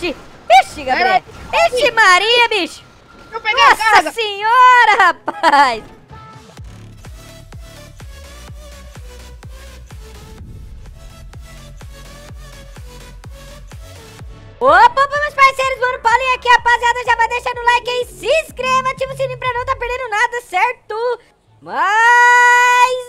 Ixi, ixi, Gabriel. Ixi, Maria, bicho. Eu peguei a Nossa carga. senhora, rapaz. Opa, opa, meus parceiros, mano, Paulinho aqui, rapaziada, já vai deixando o like aí, se inscreva, ativa o sininho pra não tá perdendo nada, certo? Mais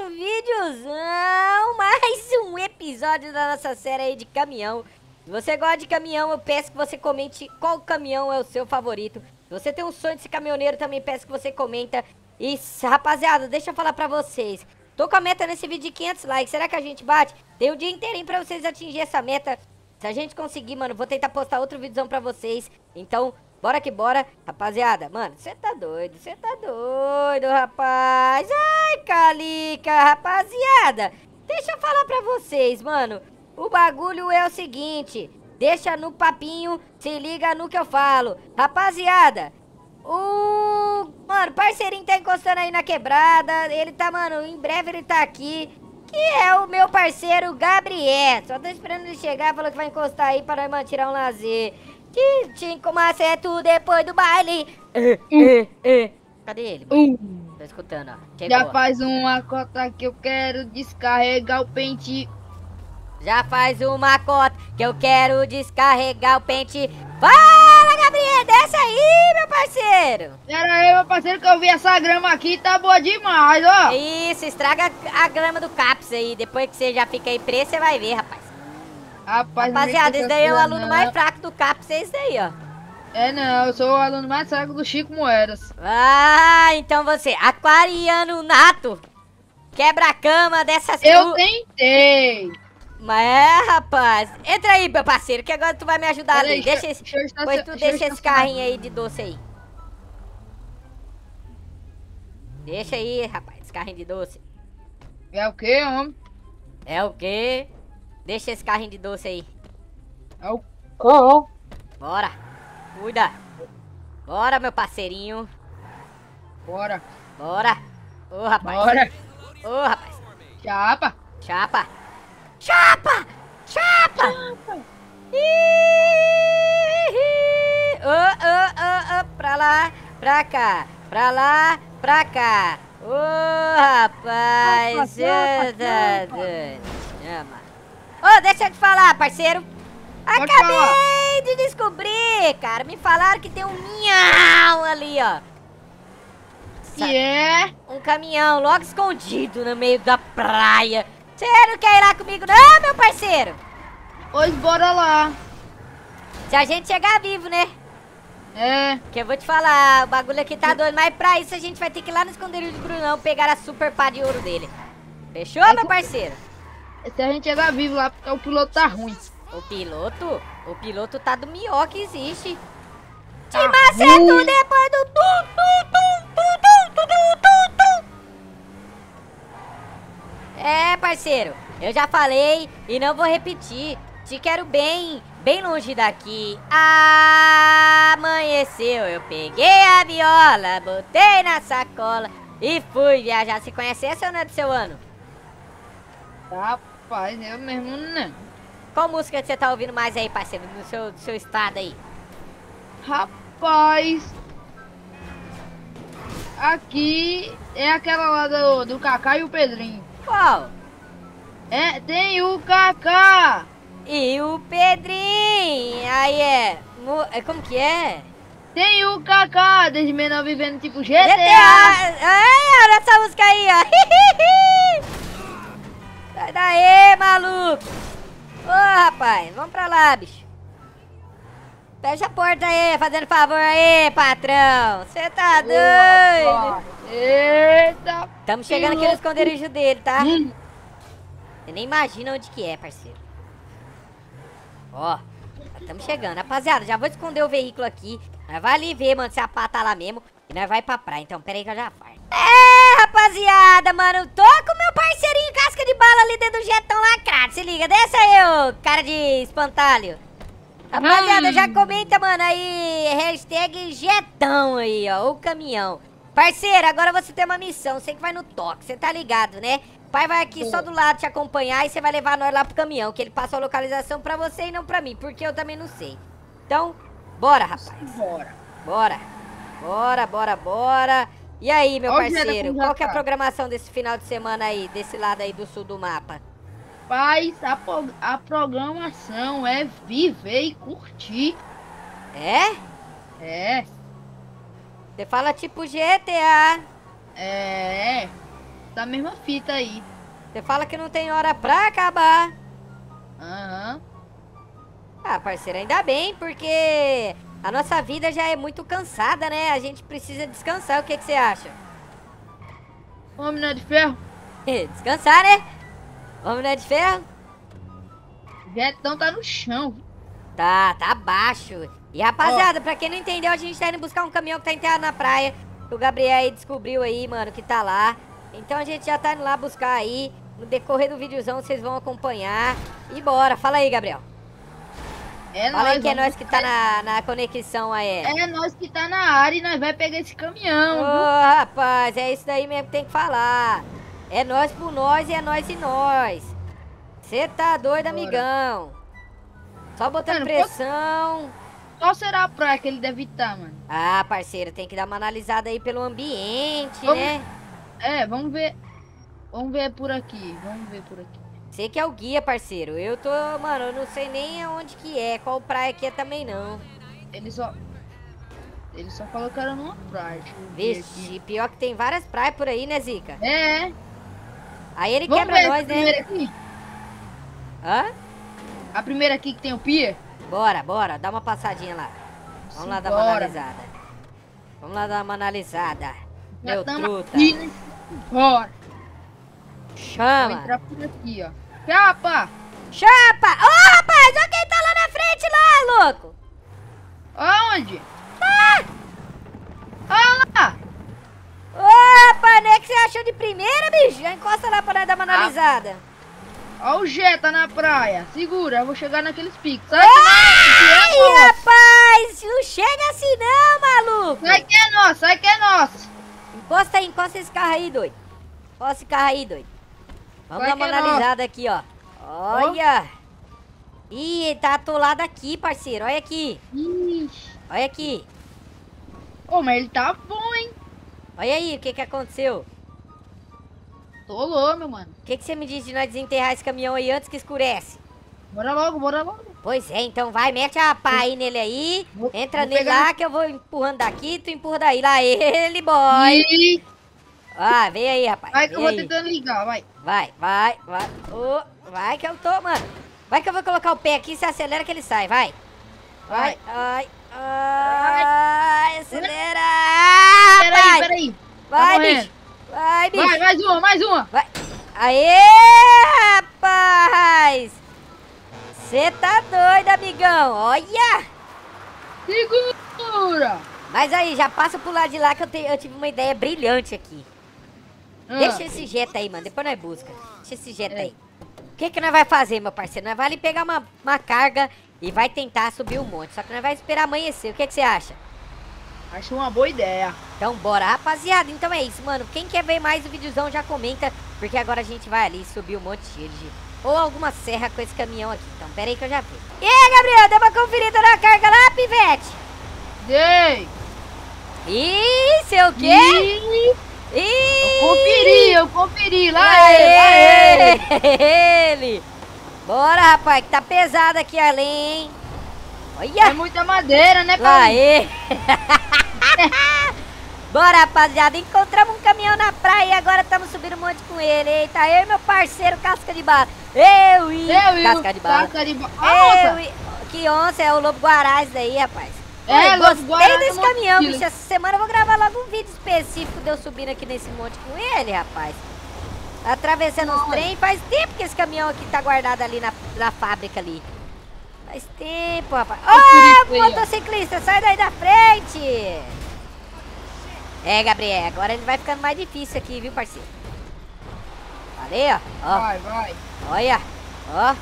um videozão, mais um episódio da nossa série aí de caminhão. Se você gosta de caminhão, eu peço que você comente qual caminhão é o seu favorito. Se você tem um sonho de ser caminhoneiro, também peço que você comenta. E, rapaziada, deixa eu falar pra vocês. Tô com a meta nesse vídeo de 500 likes, será que a gente bate? Tem o dia inteirinho pra vocês atingir essa meta. Se a gente conseguir, mano, vou tentar postar outro vídeozão pra vocês. Então, bora que bora. Rapaziada, mano, você tá doido, você tá doido, rapaz. Ai, Calica, rapaziada. Deixa eu falar pra vocês, mano. O bagulho é o seguinte. Deixa no papinho, se liga no que eu falo. Rapaziada, o... Mano, parceirinho tá encostando aí na quebrada. Ele tá, mano, em breve ele tá aqui que é o meu parceiro Gabriel. Só tô esperando ele chegar, falou que vai encostar aí para nós tirar um lazer. Tintim maceto depois do baile. Eh. Cadê ele? mano? Uh, Tô escutando, ó. Chegou. já faz uma cota que eu quero descarregar o pente. Já faz uma cota que eu quero descarregar o pente. Fala, Gabriel, desce aí, meu parceiro. Pera aí, meu parceiro, que eu vi essa grama aqui, tá boa demais, ó. Isso, estraga a grama do CAPS aí. Depois que você já fica aí preso, você vai ver, rapaz. Rapaz, Rapaziada, esse daí é o aluno não. mais fraco do CAPS, é esse daí, ó. É não, eu sou o aluno mais cego do Chico Moedas. Ah, então você, aquariano nato, quebra a cama dessas Eu tentei. Mas é, rapaz. Entra aí, meu parceiro, que agora tu vai me ajudar Pera ali. aí, Deixa esse, deixa pois tu deixa esse carrinho aí de doce aí. Deixa aí, rapaz, esse carrinho de doce. É o que, homem? É o quê? Deixa esse carrinho de doce aí. É o qual? Bora. Cuida. Bora, meu parceirinho. Bora, Bora. Ô, rapaz. bora. Ô, rapaz. Chapa. Chapa! Chapa! Ih, Ô, ô, ô, ô, pra lá, pra cá, pra lá, pra cá. Ô, rapaz, doido. Chama. Ô, deixa eu te falar, parceiro. Pode Acabei de descobrir, cara. Me falaram que tem um miau ali, ó. Que é? Um caminhão logo escondido no meio da praia. Você não quer ir lá comigo, não, meu parceiro? Pois bora lá. Se a gente chegar vivo, né? É, Que eu vou te falar, o bagulho aqui tá doido. Mas pra isso a gente vai ter que ir lá no esconderijo do Brunão pegar a super pá de ouro dele. Fechou, É meu parceiro? se a gente chegar vivo lá, porque o piloto tá ruim. O piloto, o piloto tá do melhor que existe. Te Tá maceto ruim. depois do tum, tum, tum, tum, tum, tum, tum, tum, tum. É, parceiro, eu já falei e não vou repetir. Te quero bem, bem longe daqui. Amanheceu, eu peguei a viola, botei na sacola e fui viajar. Você conhece essa ou não é do seu ano? Rapaz, eu mesmo não. Qual música você tá ouvindo mais aí, parceiro, no seu, do seu estado aí? Rapaz. Aqui é aquela lá do, do Kaká e o Pedrinho. Qual? É, tem o Kaká. E o Pedrinho, aí é, é como que é? Tem o Kaká, desde menor vivendo tipo GTA. GTA! Ai, olha essa música aí, ó! Sai daí, maluco! Ô, rapaz, vamos pra lá, bicho! Fecha a porta aí, fazendo favor aí, patrão! Você tá Ô, doido? Eita. Estamos chegando aqui no esconderijo dele, tá? Você nem imagina onde que é, parceiro. Ó, estamos chegando. Rapaziada, já vou esconder o veículo aqui. Nós vai ali ver, mano, se a pá tá lá mesmo. E nós vai pra praia. Então, pera aí que eu já faço. É, rapaziada, mano. Tô com meu parceirinho casca de bala ali dentro do jetão lacrado. Se liga, desce aí, ô cara de espantalho. Rapaziada, Hum. já comenta, mano, aí, hashtag jetão aí, ó, o caminhão. Parceiro, agora você tem uma missão, você que vai no toque, você tá ligado, né? Pai vai aqui só do lado te acompanhar e você vai levar nós lá pro caminhão, que ele passou a localização pra você e não pra mim, porque eu também não sei. Então, bora, rapaz. Bora. Bora. Bora, bora, bora. E aí, meu Ó o Jetta parceiro, qual que é a programação desse final de semana aí, desse lado aí do sul do mapa? Paz, a, a programação é viver e curtir. É? É, Você fala tipo GTA. é. Da mesma fita aí. Você fala que não tem hora pra acabar. Aham. Ah, parceiro, ainda bem, porque a nossa vida já é muito cansada, né? A gente precisa descansar. O que, que você acha? Homem não é de ferro. Descansar, né? Vamos, né, de ferro? O Jetão tá no chão. Tá, tá baixo. E rapaziada, pra quem não entendeu, a gente tá indo buscar um caminhão que tá enterrado na praia. Que o Gabriel aí descobriu aí, mano, que tá lá. Então a gente já tá indo lá buscar aí. No decorrer do videozão vocês vão acompanhar. E bora, fala aí, Gabriel. É Fala aí que é nós que tá na, na conexão aí. É nós que tá na área e nós vai pegar esse Ô, caminhão. viu? rapaz, é isso daí mesmo que tem que falar. É nós por nós e é nós e nós. Você tá doido, Bora. amigão. Só botando Mano, pressão. Qual será a praia que ele deve estar, mano? Ah, parceiro, tem que dar uma analisada aí pelo ambiente, né? É, vamos ver. Vamos ver por aqui. Vamos ver por aqui. Você que é o guia, parceiro. Eu tô, mano, eu não sei nem aonde que é, qual praia que é também não. Ele só. Ele só colocaram numa praia. Vixe, pior que tem várias praias por aí, né, Zica? É. Aí ele Vamos quebra nós, né? primeira aqui? Hã? A primeira aqui que tem o pia? Bora, bora, dá uma passadinha lá. Vamos lá dar uma Simbora. analisada. Vamos lá dar uma analisada. Já Meu truta. aqui, né? Bora. Vou Chama. entrar por aqui, ó. Chapa! Chapa! Ô, rapaz, olha quem tá lá na frente lá, louco! Aonde? Ah! Olha lá! Ô, rapaz, não é que você achou de primeira, bicho? Já encosta lá pra nós dar uma Ah. analisada. Olha o Jetta na praia. Segura, eu vou chegar naqueles picos. Sai, Ai, é rapaz, não chega assim não, maluco. sai que é nosso, sai que é nosso. Encosta aí, encosta esse carro aí, doido. Encosta esse carro aí, doido. Vamos Vai dar uma analisada aqui, ó. Olha. Ih, ele tá atolado aqui, parceiro. Olha aqui. Ixi. Olha aqui. Ô, mas ele tá bom, hein? Olha aí, o que que aconteceu? Tolou, meu mano. O que que você me diz de nós desenterrar esse caminhão aí antes que escurece? Bora logo, bora logo. Pois é, então vai, mete a pá aí nele aí. Entra vou nele pegar- lá que eu vou empurrando daqui, tu empurra daí. Lá ele, boy. Ih, Ah, vem aí, rapaz. vai que eu vou aí. tentando ligar, vai. Vai, vai, vai. Ô, vai que eu tô, mano. Vai que eu vou colocar o pé aqui, você acelera que ele sai, vai. Vai, ai, ai, acelera. Ah, Peraí, vai. peraí. Vai, morrendo. bicho. Vai, bicho. Vai, mais uma, mais uma. Vai. Aê, Mas aí, já passa pro lado de lá que eu, te- eu tive uma ideia brilhante aqui. Ah, Deixa esse jeta aí, mano. Depois nós busca. Deixa esse jeta É. aí. O que que nós vai fazer, meu parceiro? Nós vai ali pegar uma, uma carga e vai tentar subir o monte. Só que nós vai esperar amanhecer. O que que você acha? Acho uma boa ideia. Então bora, rapaziada. Então é isso, mano. Quem quer ver mais o videozão já comenta. Porque agora a gente vai ali subir o Monte Chile. Ou alguma serra com esse caminhão aqui. Então pera aí que eu já vi. E aí, Gabriel? Deu uma conferida na carga lá, pivete? Dei. Ih, seu o quê? Ih, Ih! Conferi, eu conferi. Lá Aê! ele, lá ele. ele! Bora, rapaz, que tá pesado aqui além, hein? É Olha! muita madeira, né, Lá Paulinho? ele! Bora, rapaziada, encontramos um caminhão na praia e agora estamos subindo um monte com ele. Eita, eu e meu parceiro Casca de Bala. Eu e Eu Casca de Bala. Casca de bala. Eu e... Que onça, é o Lobo Guará isso daí, rapaz. É, Lobo gostei desse caminhão, Monte bicho. Essa semana eu vou gravar logo um vídeo específico de eu subindo aqui nesse monte com ele, rapaz. Atravessando os Olha. trem. Faz tempo que esse caminhão aqui tá guardado ali na, na fábrica ali. Faz tempo, rapaz. Olha Ô, ó. motociclista, sai daí da frente. É, Gabriel, agora ele vai ficando mais difícil aqui, viu, parceiro? Valeu, ó. Vai, vai. Olha, ó.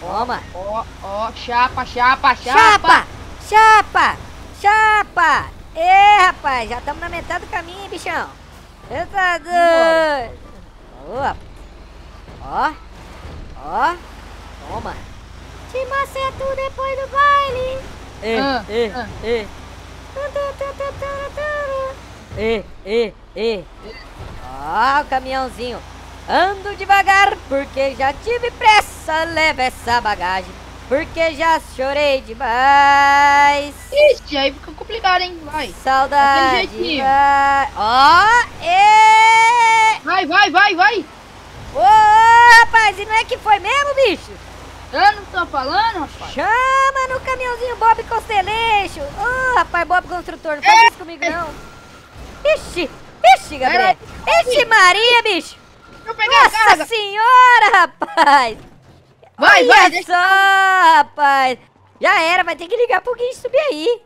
Toma. Ó, ó, chapa, chapa, chapa. Chapa! Chapa! Chapa! Ê, rapaz, já estamos na metade do caminho, hein, bichão? Você tá Te maceto depois do baile. E, Ah, e, ah. e. E, e, e. Ó, o caminhãozinho. Ando devagar porque já tive pressa. Leva essa bagagem porque já chorei demais. Ixi, aí fica complicado, hein? Vai. Saudade. Vai. Ó, e. Vai, vai, vai, vai. Ô, rapaz, e não é que foi mesmo, bicho? Eu não tô falando, rapaz. Chama no caminhãozinho Bob Constellation. Ô, rapaz, Bob Construtor, não faz isso comigo, não. Ixi, ixi, Gabriel. Ixi, Maria, bicho. Nossa senhora, rapaz. Vai, Olha vai, deixa- só, rapaz. Já era, vai ter que ligar pro Guincho subir aí.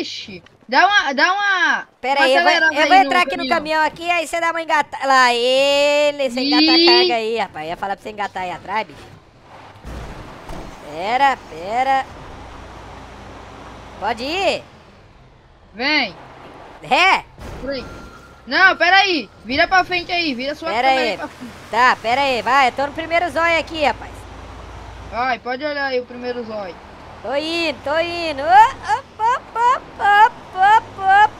Ixi. Dá uma, dá uma... Pera uma aí, eu vou, eu vou entrar aqui no caminhão aqui, aí você dá uma engatada. Lá, ele, você engata a carga aí, rapaz. Eu ia falar pra você engatar aí atrás, bicho. Pera, pera. Pode ir. Vem. Ré. Por aí. Não, pera aí. Vira pra frente aí. Vira sua Pera câmera aí. aí pra frente. Tá, pera aí, vai. Eu tô no primeiro zóio aqui, rapaz. Vai, pode olhar aí o primeiro zóio. Tô indo, tô indo. Op, op, op, op, op.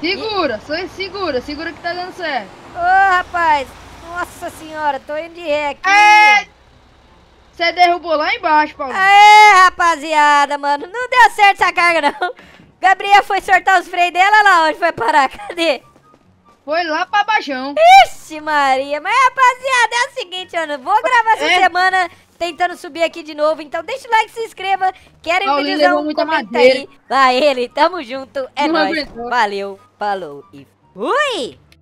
Segura, só segura. Segura que tá dando certo. Ô, rapaz. Nossa senhora, tô indo de ré aqui. É. Você derrubou lá embaixo, Paulo. Aê, rapaziada, mano. Não deu certo essa carga, não. Gabriel foi sortar os freios dela lá onde foi parar. Cadê? Foi lá pra baixão. Ixi, Maria. Mas, rapaziada, é o seguinte, eu não vou gravar essa É. semana tentando subir aqui de novo. Então deixa o like, se inscreva. Querem videozão, levou muita comenta aí. Vai ele, tamo junto. É Não nóis. aguentou. Valeu, falou e fui.